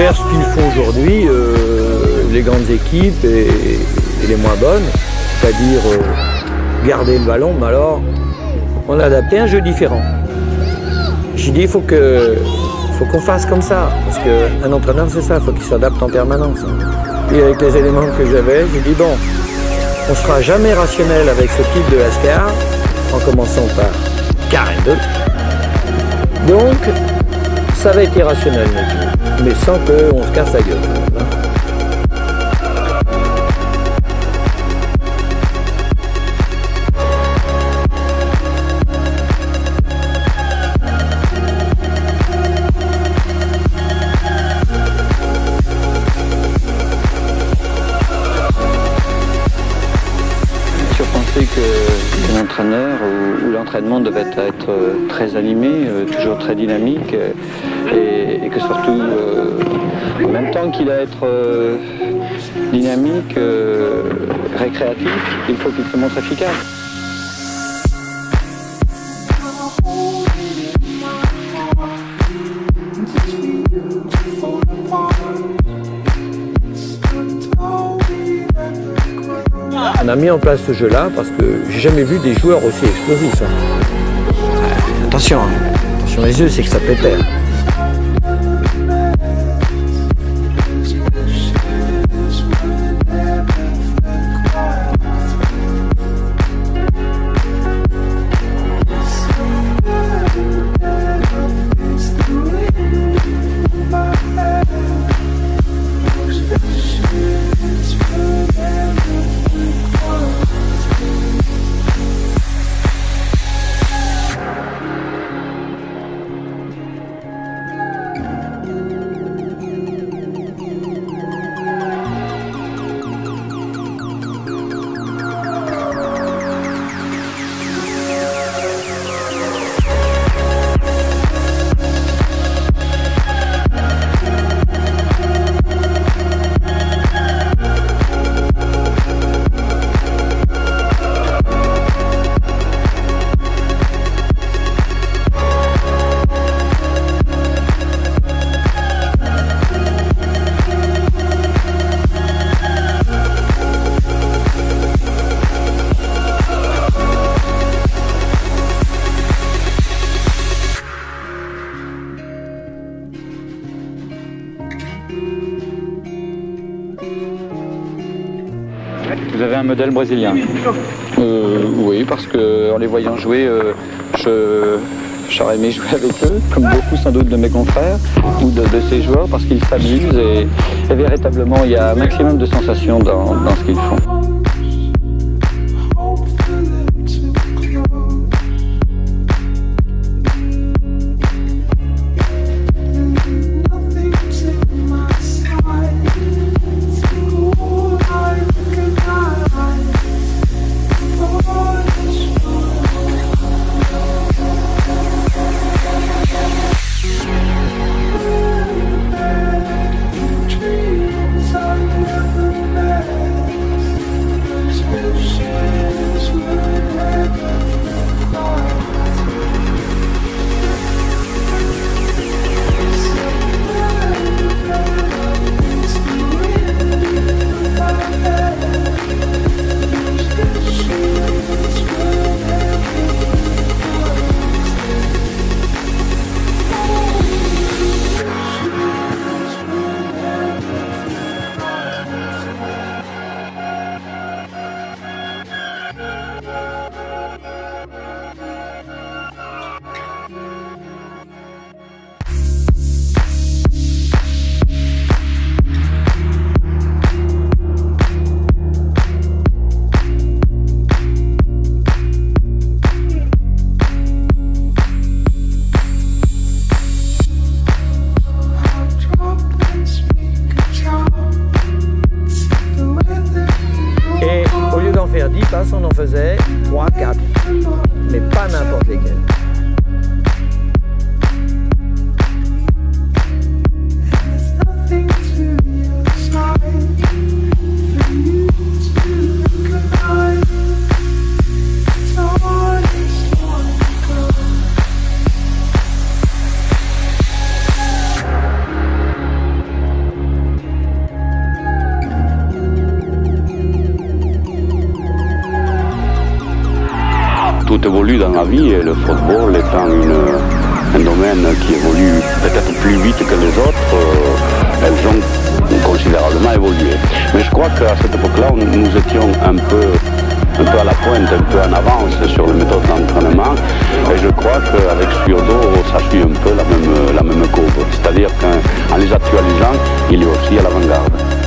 faire ce qu'ils font aujourd'hui, euh, les grandes équipes et, les moins bonnes, c'est-à-dire euh, garder le ballon, mais alors on a adapté un jeu différent. J'ai dit il faut faut qu'on fasse comme ça, parce qu'un entraîneur c'est ça, il faut qu'il s'adapte en permanence. Et avec les éléments que j'avais, j'ai dit bon, on sera jamais rationnel avec ce type de Ascar, en commençant par carré 2. Donc, ça va être irrationnel, mais sans qu'on se casse la gueule. que l'entraîneur ou, l'entraînement devait être très animé, euh, toujours très dynamique et, que surtout, euh, en même temps qu'il a être euh, dynamique, récréatif, il faut qu'il se montre efficace. On a mis en place ce jeu-là parce que j'ai jamais vu des joueurs aussi explosifs. Hein. Attention, hein. sur les yeux, c'est que ça peut modèle brésilien euh, Oui, parce que en les voyant jouer, euh, je j'aurais aimé jouer avec eux, comme beaucoup sans doute de mes confrères ou de, ces joueurs, parce qu'ils s'amusent et, véritablement il y a un maximum de sensations dans ce qu'ils font. On en faisait 3, 4, mais pas n'importe lesquels. Avis, le football étant un domaine qui évolue peut-être plus vite que les autres, euh, elles ont considérablement évolué. Mais je crois qu'à cette époque-là, nous étions un peu un peu à la pointe, un peu en avance sur les méthodes d'entraînement. Et je crois qu'avec Spurdo, ça suit un peu la même, la même courbe. C'est-à-dire qu'en les actualisant, il est aussi à l'avant-garde.